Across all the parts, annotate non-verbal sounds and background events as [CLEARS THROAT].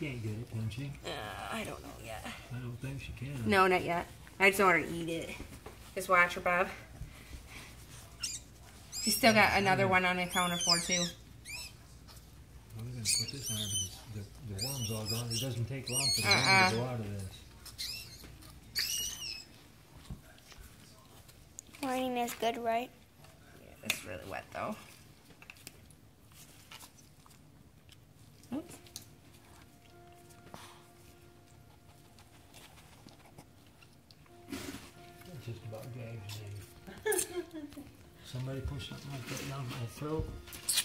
She can't get it, can she? Uh, I don't know yet. I don't think she can. No, not yet. I just don't want her to eat it. Just watch her, Bob. She's still got another one on the counter for too. I'm gonna put this on her, but the, the worm's all gone. It doesn't take long for the Uh-uh. worm to go out of this. Morning is good, right? Yeah, it's really wet though. Oops. Somebody push something like that down my throat,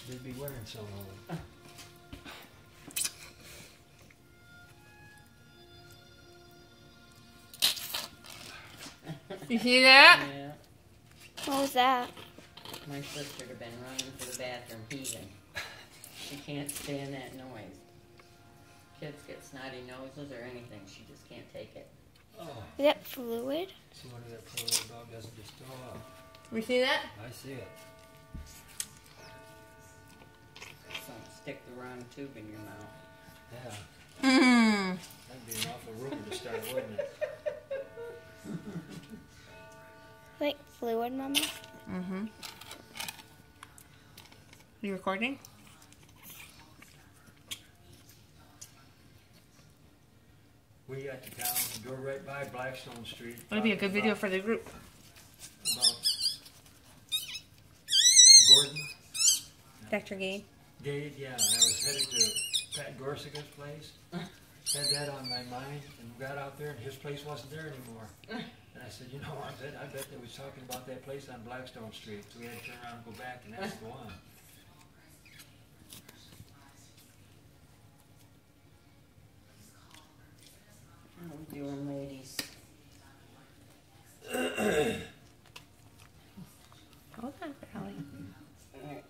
they'd be wearing some of them. You see that? Yeah, What was that? my sister'd have been running for the bathroom heaving. She can't stand that noise. Kids get snotty noses or anything, she just can't take it. Oh, Is that fluid? see what that poor little dog doesn't just throw up. You see that? I see it. Some stick the wrong tube in your mouth. Yeah, Mm. that'd be an awful rumor to start, wouldn't it? [LAUGHS] Like fluid, Mama? Mm-hmm. Are you recording? We got the town, go right by Blackstone Street. That'd be a good video for the group. about Gordon, Dr. Gabe. Gade, yeah, and I was headed to Pat Gorsica's place. Had that on my mind and got out there and his place wasn't there anymore. And I said, you know, I bet, I bet they was talking about that place on Blackstone Street. So we had to turn around and go back and that's the one. How we doing, ladies? Hold on, Allie. Alright.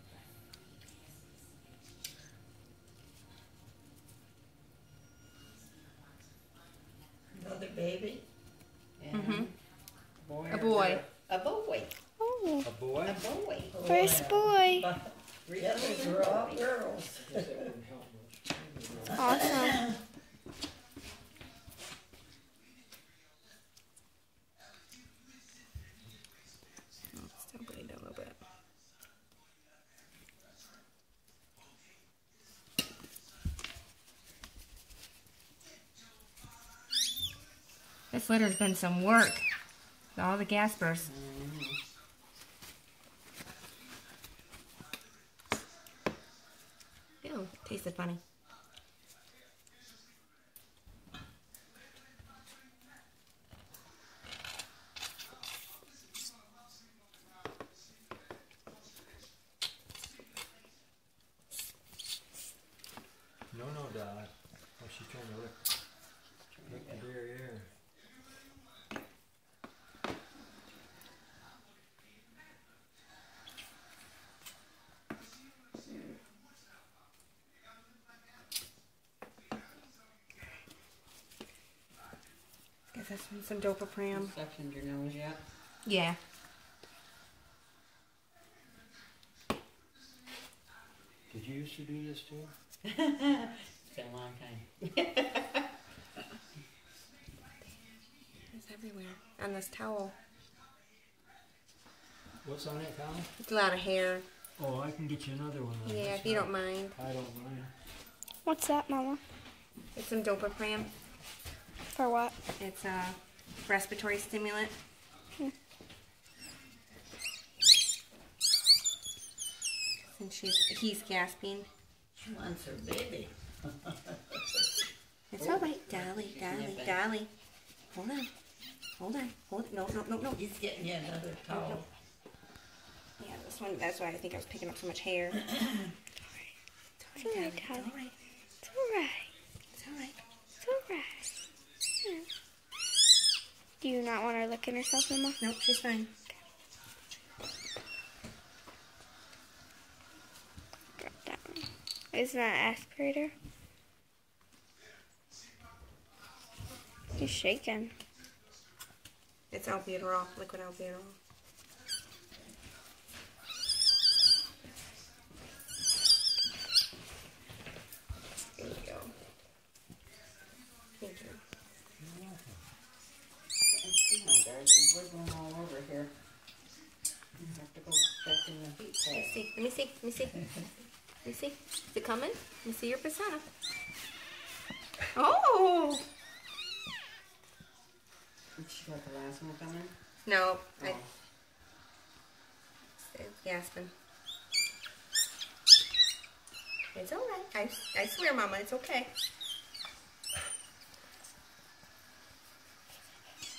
Another baby? And Mhm. Boy A or boy. girl? A boy. Oh, A boy? A boy. first boy. Others were all girls. Awesome. This litter's been some work. All the gaspers. Tasted funny. No, no, Dad. Oh, she's trying to lick, lick the bare air. Guess that's been some doxapram. Suctioned your nose yet? Yeah. Did you used to do this too? It's been a long time. It's everywhere. On this towel. What's on it, Colin? It's a lot of hair. Oh, I can get you another one. Yeah, if you don't mind. I don't mind. What's that, Mama? It's some doxapram. For what? It's a respiratory stimulant. Hmm. Since she's he's gasping. She wants her baby. [LAUGHS] It's all right, Dolly, Dolly, Dolly. Hold on. Hold on. Hold on. no no no no. He's getting you another towel. Yeah, this one that's why I think I was picking up so much hair. [CLEARS THROAT] It's all right, It's Dolly. all right. It's all right. It's all right. It's all right. Yeah. Do you not want her licking herself, Mama? Nope, she's fine. Drop that one. Isn't that aspirator? He's shaking. It's albuterol, liquid albuterol. is wiggling all over here. I have to go back in the heat. Let me see. Let me see. Let me see. Let me see. Is it coming? Let me see your persona. Oh! Did she got the last one coming? No. Oh. I, Yasmin. It's all right. I, I swear, Mama, it's okay.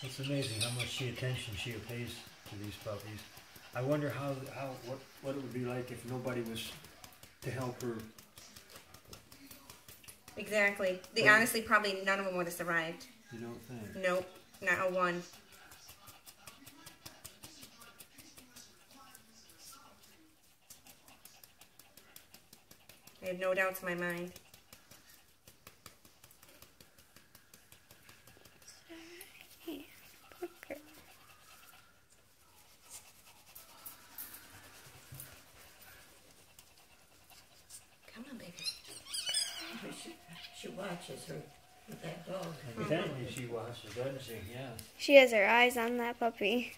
It's amazing how much she attention she pays to these puppies. I wonder how, how, what, what it would be like if nobody was to help her. Exactly. They Right. honestly probably none of them would have survived. You don't think? Nope, not a one. I have no doubts in my mind. Poor girl. Come on, baby. She, she watches her with that dog. Evidently she watches, doesn't she? Yeah. She has her eyes on that puppy.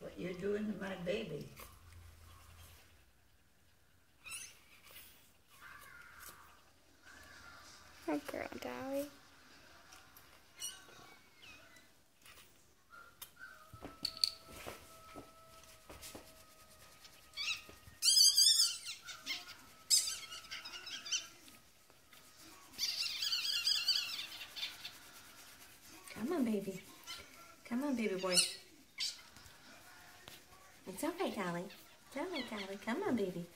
What you're doing to my baby. Oh, girl, Dolly. Come on, baby. Come on, baby boy. It's all right, Dolly. It's all right, Dolly. Come on, baby.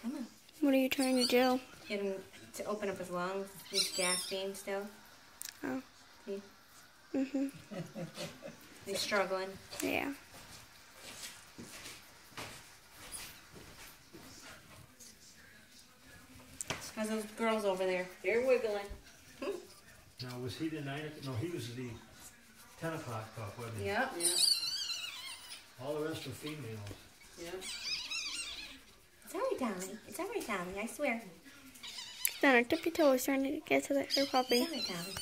Come on. What are you trying to do? Get him to open up his lungs. He's gasping still. Oh. See? Mm-hmm. [LAUGHS] He's struggling. Yeah. How's those girls over there? They're wiggling. Now, was he the nine? o- No, he was the ten o'clock pup, wasn't he? Yep. Yeah, All the rest were females. yeah. It's all right, Dolly. It's all right, Dolly. I swear. She's on her tippy toes trying to get to the, her It's puppy. all right, Dolly.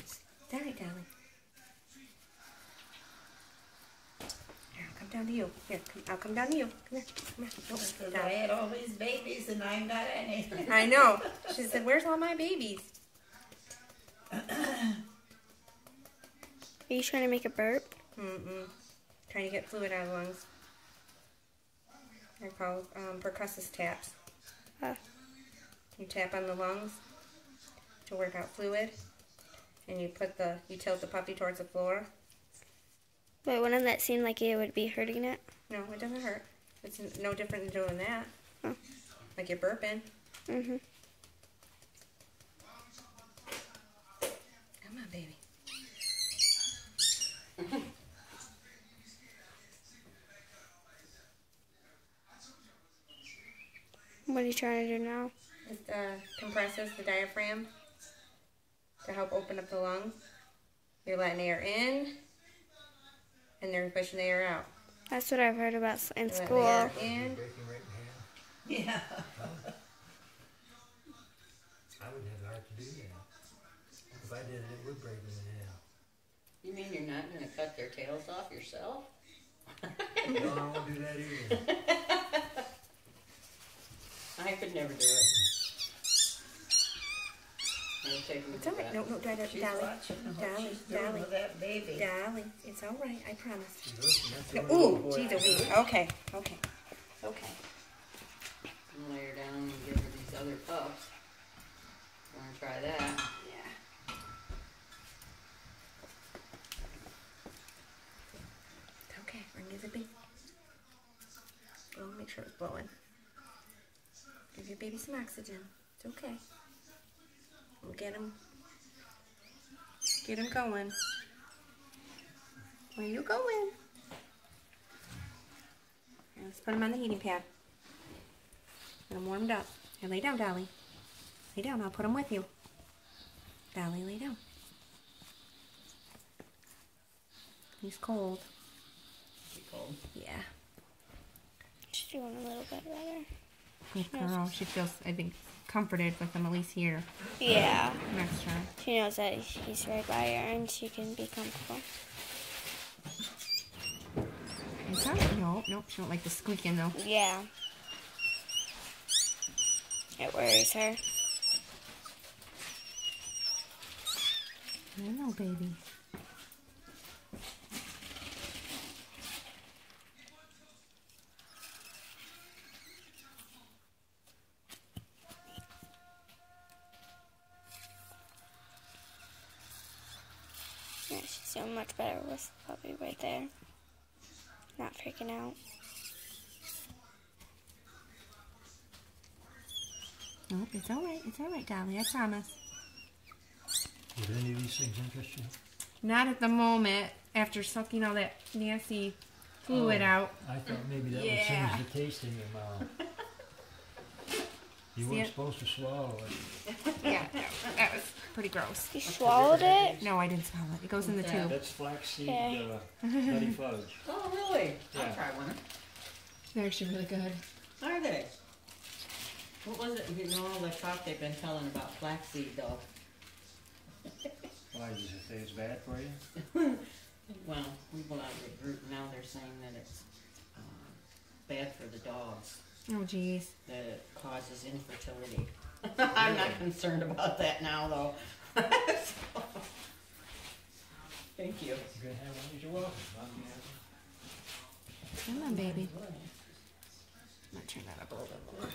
It's all right, Dolly. Here, I'll come down to you. Here, come, I'll come down to you. Come here. Come here. Oh, Because I had all these babies and I ain't got any. I know. [LAUGHS] She said, "Where's all my babies?" You trying to make a burp? Mm-mm. Trying to get fluid out of the lungs. They're called um, percussive taps. Oh. You tap on the lungs to work out fluid, and you put the you tilt the puppy towards the floor. But wouldn't that seem like it would be hurting it? No, it doesn't hurt. It's no different than doing that. Like you're burping. Mm-hmm. Come on, baby. What are you trying to do now? It uh, compresses the diaphragm to help open up the lungs. You're letting air in, and they're pushing the air out. That's what I've heard about in You're letting school. air in. Breaking right in half. Yeah. I wouldn't have the heart to do that. If I did it, it would break them in half. You mean you're not gonna cut their tails off yourself? No, I won't do that either. [LAUGHS] I could never do it. I'd take me It's to all right. that. No, no, Dolly, She's Dolly, watching what Dolly, she's doing Dolly. with that baby. Dolly. It's all right. I promise. Listen, that's the No, only ooh, boy geez, I a wee. got. Okay, okay, okay. And lay her down and give her these other pups. Wanna try that? Yeah. It's okay. Bring your zippy. Blow. Make sure it's blowing. Give your baby some oxygen. It's okay. We'll get him. Get him going. Where you going? Here, let's put him on the heating pad. Get him warmed up. Here, lay down, Dolly. Lay down. I'll put him with you. Dolly, lay down. He's cold. Be cold. Yeah. She's doing a little bit better. Good girl. She feels, I think, comforted with him at least here Yeah. next her. She knows that he's right by her and she can be comfortable. It's Huh? No, nope. She don't like the squeaking though. Yeah. It worries her. I know, baby. Yeah, she's doing much better with the puppy right there. Not freaking out. Nope, it's all right. It's all right, Dolly. I promise. Would any of these things interest you? Not at the moment. After sucking all that nasty fluid Oh, out. I thought maybe that Yeah. would change the taste in your mouth. [LAUGHS] You See weren't it? supposed to swallow it. [LAUGHS] Yeah, no, that was pretty gross. You swallowed it? No, I didn't swallow it. It goes in the Yeah. tube. That's flaxseed Okay. uh, nutty fudge. [LAUGHS] Oh, really? I'll try one. They're actually really good. Are they? What was it, you know, all the talk they've been telling about flaxseed though? Why, did you say it's bad for you? [LAUGHS] Well, we belong to a group, now they're saying that it's, uh, bad for the dogs, Oh, jeez. that it causes infertility. [LAUGHS] I'm not concerned about that now though. [LAUGHS] Thank you. You can have one, you're welcome. I'll be happy. Come on, baby. I'm gonna turn that up a little bit more.